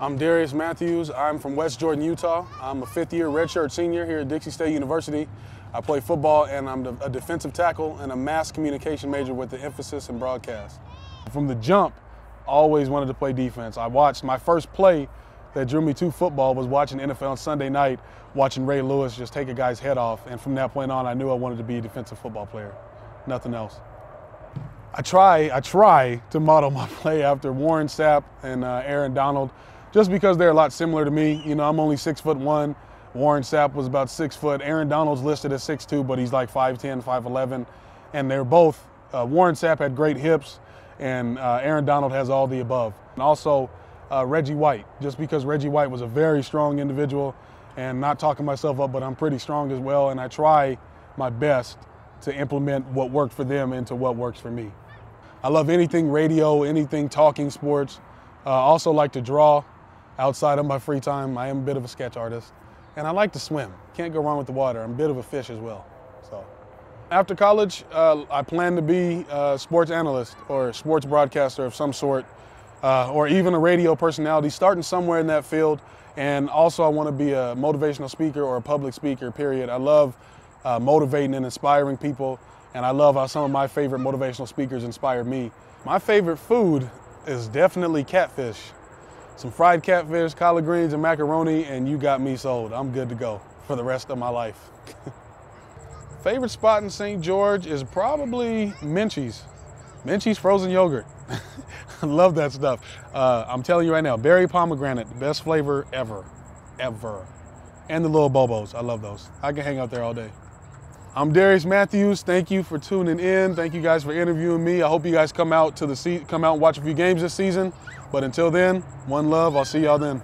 I'm Darius Matthews. I'm from West Jordan, Utah. I'm a fifth year redshirt senior here at Dixie State University. I play football and I'm a defensive tackle and a mass communication major with the emphasis in broadcast. From the jump, always wanted to play defense. I watched my first play that drew me to football was watching NFL on Sunday night, watching Ray Lewis just take a guy's head off. And from that point on, I knew I wanted to be a defensive football player, nothing else. I try, I try to model my play after Warren Sapp and uh, Aaron Donald, just because they're a lot similar to me. You know, I'm only six foot one. Warren Sapp was about six foot. Aaron Donald's listed as six two, but he's like 5'10", 5'11", and they're both. Uh, Warren Sapp had great hips, and uh, Aaron Donald has all the above. And also uh, Reggie White, just because Reggie White was a very strong individual, and not talking myself up, but I'm pretty strong as well, and I try my best to implement what worked for them into what works for me. I love anything radio, anything talking sports. I uh, also like to draw outside of my free time. I am a bit of a sketch artist. And I like to swim. Can't go wrong with the water. I'm a bit of a fish as well. So, After college, uh, I plan to be a sports analyst or sports broadcaster of some sort, uh, or even a radio personality, starting somewhere in that field. And also, I want to be a motivational speaker or a public speaker, period. I love uh, motivating and inspiring people and I love how some of my favorite motivational speakers inspire me. My favorite food is definitely catfish. Some fried catfish, collard greens, and macaroni, and you got me sold. I'm good to go for the rest of my life. favorite spot in St. George is probably Menchie's. Menchie's frozen yogurt. I love that stuff. Uh, I'm telling you right now, berry pomegranate, best flavor ever, ever. And the little bobos, I love those. I can hang out there all day. I'm Darius Matthews. Thank you for tuning in. Thank you guys for interviewing me. I hope you guys come out to the se- come out and watch a few games this season. But until then, one love. I'll see y'all then.